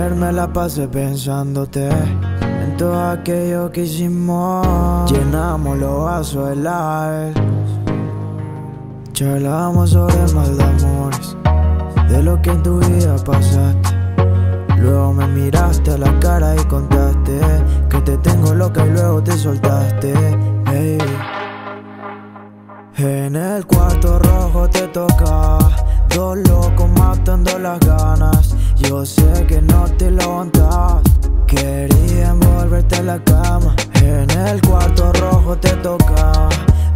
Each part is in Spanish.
Ayer me la pasé pensándote en todo aquello que hicimos. Llenamos los vasos de la Charlamos sobre mal de amores, de lo que en tu vida pasaste. Luego me miraste a la cara y contaste que te tengo loca y luego te soltaste. En el cuarto rojo te toca, dos locos matando las ganas. Yo sé que no quería envolverte a la cama. En el cuarto rojo te toca,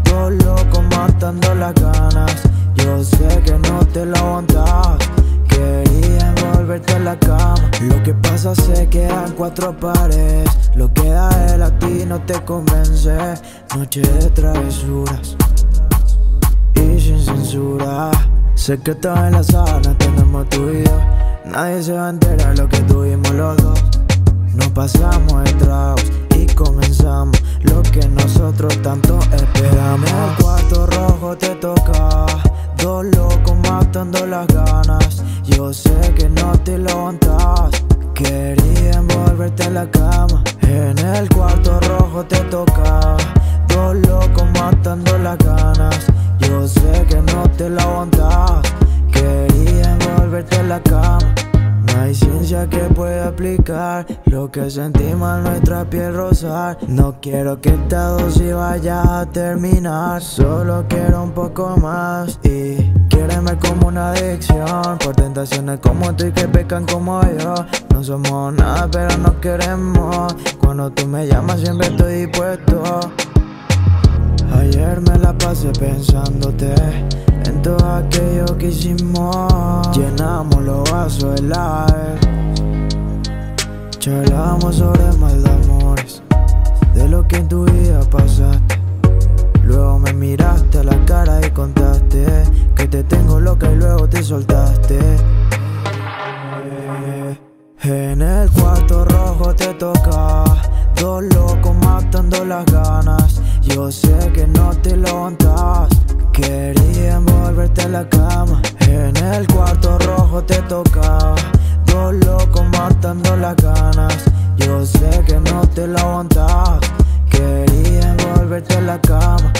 dos locos matando las ganas. Yo sé que no te lo aguantas, quería envolverte a la cama. Lo que pasa se quedan cuatro pares, lo que da él a ti no te convence. Noche de travesuras y sin censura. Sé que estás en la sala, tenemos tu vida. Nadie se va a enterar lo que tuvimos los dos. Nos pasamos de tragos y comenzamos lo que nosotros tanto esperamos. El cuarto rojo te toca, dos locos matando las ganas. Yo sé que no te lo aguantas. Quería envolverte en la cama. En el cuarto rojo te toca, dos locos matando las ganas. Yo sé que no te lo aguantas. Quería envolverte en la cama. Que pueda aplicar lo que sentimos en nuestra piel rosar. No quiero que esta dosis vaya a terminar, solo quiero un poco más. Y quiéreme como una adicción por tentaciones como tú y que pecan como yo. No somos nada, pero nos queremos. Cuando tú me llamas, siempre estoy dispuesto. Ayer me la pasé pensándote en todo aquello que hicimos. Llenamos los vasos de aire. Charlamos sobre amores, de lo que en tu vida pasaste. Luego me miraste a la cara y contaste que te tengo loca y luego te soltaste. En el cuarto rojo te toca, dos locos matando las ganas. Yo sé que no te lo aguantas. Quería envolverte en la cama. En el cuarto rojo te toca, dos locos matando las ganas. La cama.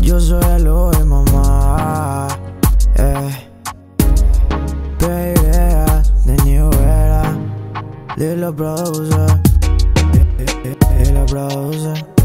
Yo soy el hoy, mamá. Eh. Baby, the new era. Little brother. Little brother.